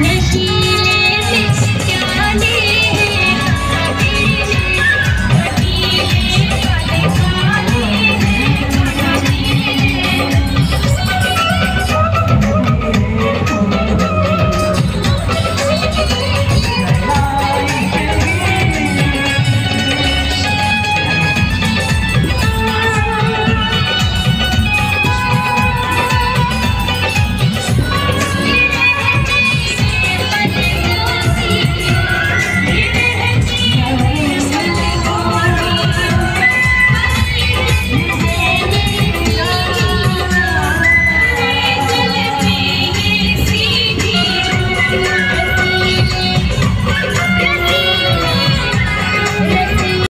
You.